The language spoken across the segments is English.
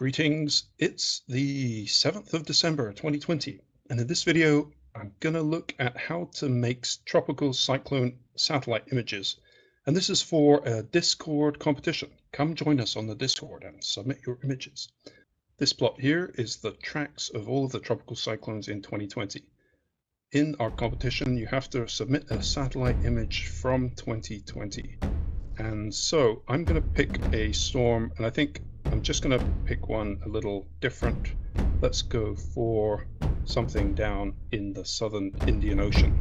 Greetings, it's the 7th of December 2020 and in this video I'm going to look at how to make tropical cyclone satellite images and this is for a Discord competition. Come join us on the Discord and submit your images. This plot here is the tracks of all of the tropical cyclones in 2020. In our competition you have to submit a satellite image from 2020 and so I'm going to pick a storm and I think I'm just going to pick one a little different. Let's go for something down in the southern Indian Ocean.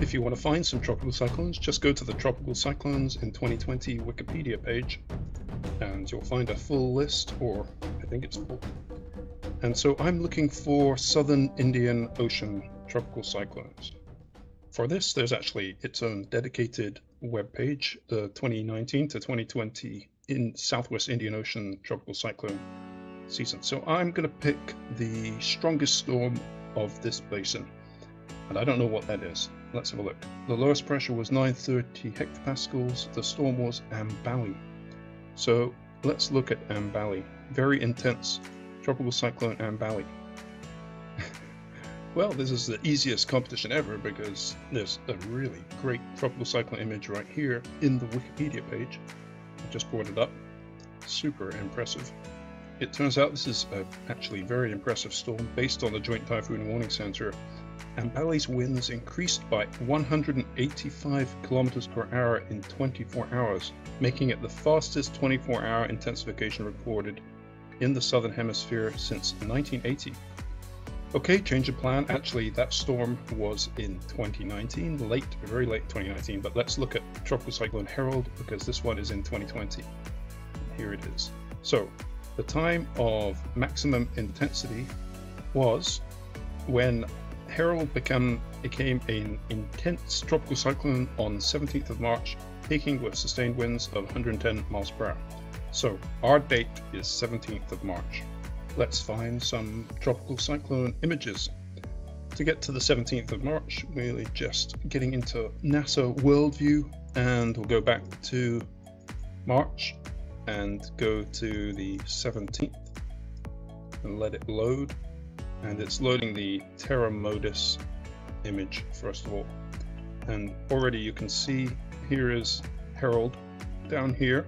If you want to find some tropical cyclones, just go to the Tropical Cyclones in 2020 Wikipedia page and you'll find a full list, or I think it's full. And so I'm looking for southern Indian Ocean tropical cyclones. For this, there's actually its own dedicated web page, the 2019 to 2020 in Southwest Indian Ocean tropical cyclone season. So I'm going to pick the strongest storm of this basin. And I don't know what that is. Let's have a look. The lowest pressure was 930 hectopascals. The storm was Ambali. So let's look at Ambali. Very intense tropical cyclone Ambali. Well, this is the easiest competition ever because there's a really great tropical cyclone image right here in the Wikipedia page. I just brought it up. Super impressive. It turns out this is a actually very impressive storm based on the Joint Typhoon Warning Center. Ambali's winds increased by 185 kilometers per hour in 24 hours, making it the fastest 24-hour intensification recorded in the Southern Hemisphere since 1980. Okay, change of plan. Actually, that storm was in 2019, late, very late 2019, but let's look at Tropical Cyclone Harold because this one is in 2020. Here it is. So, the time of maximum intensity was when Harold became, became an intense tropical cyclone on 17th of March, peaking with sustained winds of 110 miles per hour. So, our date is 17th of March let's find some tropical cyclone images. To get to the 17th of March, we're just getting into NASA Worldview and we'll go back to March and go to the 17th and let it load. And it's loading the Terra Modis image first of all. And already you can see here is Harold down here.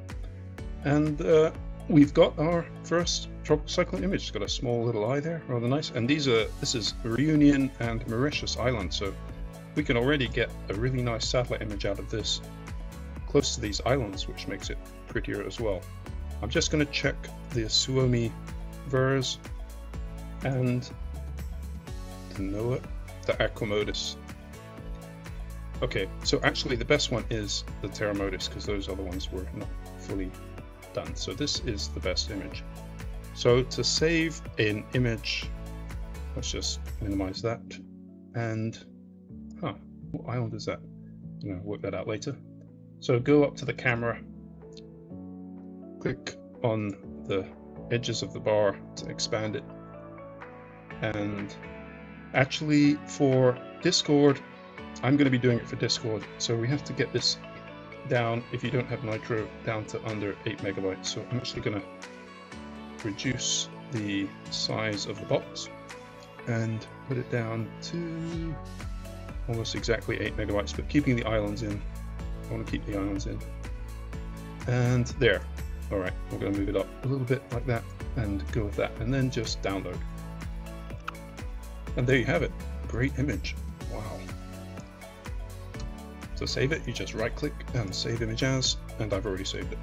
And uh, we've got our first tropical cyclone image. It's got a small little eye there, rather nice. And these are this is Reunion and Mauritius Island, so we can already get a really nice satellite image out of this close to these islands, which makes it prettier as well. I'm just going to check the Suomi VIIRS and the NOAA, the Aqua MODIS. Okay, so actually the best one is the Terra Modis because those other ones were not fully done. So this is the best image. So to save an image, let's just minimize that. And, huh, what island is that? I'm gonna work that out later. So go up to the camera, click on the edges of the bar to expand it. And actually for Discord, I'm going to be doing it for Discord. So we have to get this down, if you don't have Nitro, down to under 8 megabytes. So I'm actually going to reduce the size of the box and put it down to almost exactly 8 megabytes, but keeping the islands in. I want to keep the islands in. And there. Alright, we're going to move it up a little bit like that and go with that, and then just download. And there you have it. Great image. To save it, you just right click and save image as, and I've already saved it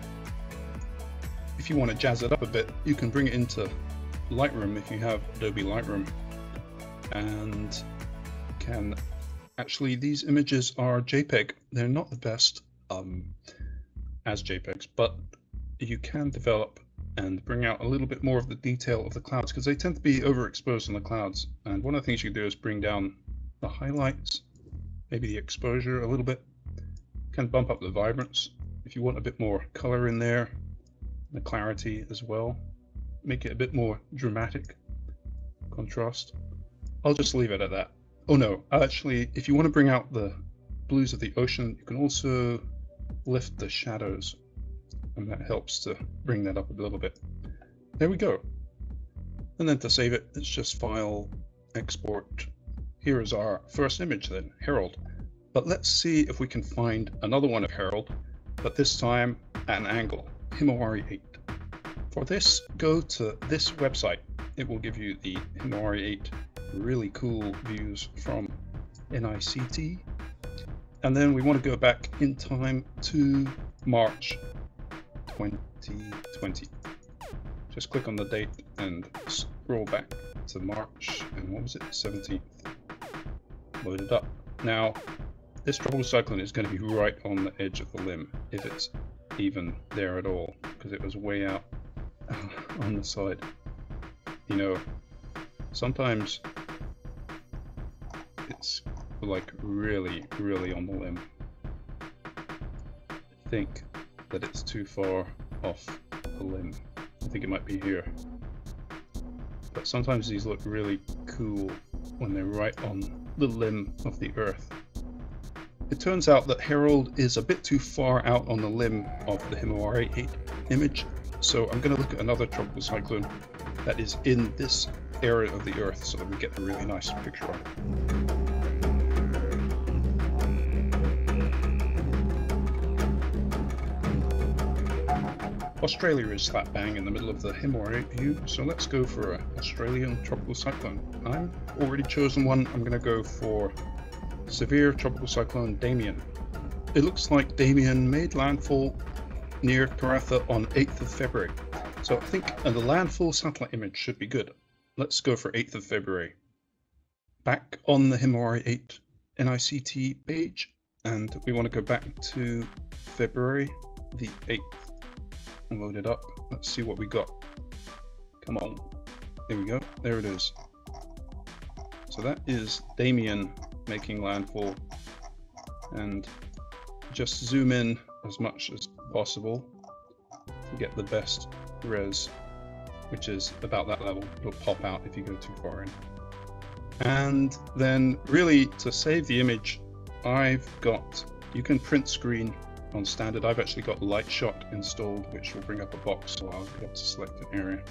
if you want to jazz it up a bit, you can bring it into Lightroom if you have Adobe Lightroom and can actually these images are JPEG. They're not the best um, as JPEGs, but you can develop and bring out a little bit more of the detail of the clouds because they tend to be overexposed in the clouds. And one of the things you can do is bring down the highlights, maybe the exposure a little bit, of bump up the vibrance. If you want a bit more color in there, the clarity as well. Make it a bit more dramatic contrast. I'll just leave it at that. Oh no, actually, if you want to bring out the blues of the ocean. You can also lift the shadows and that helps to bring that up a little bit. There we go. And then to save it, it's just file, export. Here is our first image then, Harold. But let's see if we can find another one of Harold, but this time at an angle, Himawari 8. For this, go to this website. It will give you the Himawari 8 really cool views from NICT. And then we want to go back in time to March 2020. Just click on the date and scroll back to March, and what was it, 17th. Load it up. Now, this tropical cyclone is going to be right on the edge of the limb, if it's even there at all, because it was way out on the side. You know, sometimes it's like really, really on the limb. I think that it's too far off the limb. I think it might be here. But sometimes these look really cool when they're right on the limb of the Earth. Turns out that Harold is a bit too far out on the limb of the Himawari 8 image, so I'm going to look at another tropical cyclone that is in this area of the Earth so that we get a really nice picture of it. Australia is slap bang in the middle of the Himawari view, so let's go for an Australian tropical cyclone. I've already chosen one. I'm going to go for severe tropical cyclone Damien. It looks like Damien made landfall near Karratha on 8th of February. So I think the landfall satellite image should be good. Let's go for 8th of February. Back on the Himawari 8 NICT page, and we want to go back to February the 8th load it up. Let's see what we got. Come on. There we go. There it is. So that is Damien making landfall. And just zoom in as much as possible to get the best res, which is about that level. It'll pop out if you go too far in. And then really to save the image, I've got, you can print screen on standard. I've actually got Lightshot installed, which will bring up a box, so I'll be able to select an area.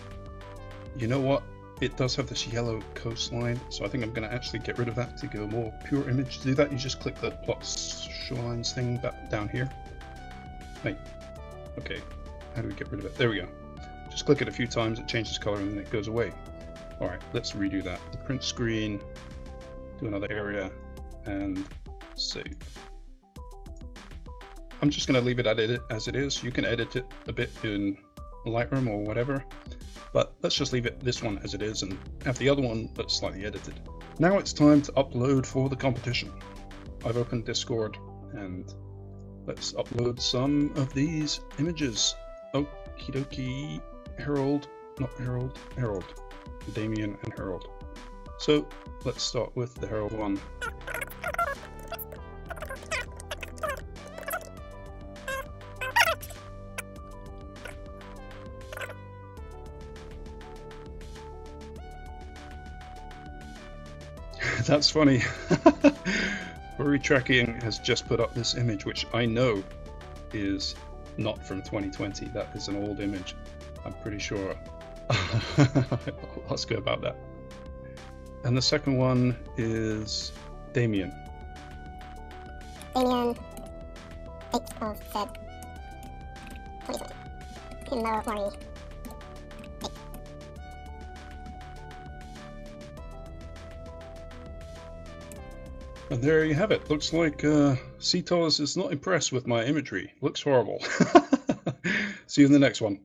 You know what? It does have this yellow coastline, so I think I'm going to actually get rid of that to go more pure image. To do that, you just click the plot shorelines thing back down here. Wait. Okay. How do we get rid of it? There we go. Just click it a few times, it changes color, and then it goes away. Alright, let's redo that. Print screen, do another area, and save. I'm just going to leave it as it is. You can edit it a bit in Lightroom or whatever, but let's just leave it this one as it is and have the other one that's slightly edited. Now it's time to upload for the competition. I've opened Discord and let's upload some of these images. Okie dokie, Herald, not Herald, Herald, Damien and Herald. So let's start with the Herald one. That's funny. Furry Tracking has just put up this image, which I know is not from 2020. That is an old image. I'm pretty sure. I'll ask her about that. And the second one is Damien. Damien, 8th of Feb. 2020. Himawari. And there you have it. Looks like uh, CTOS is not impressed with my imagery. Looks horrible. See you in the next one.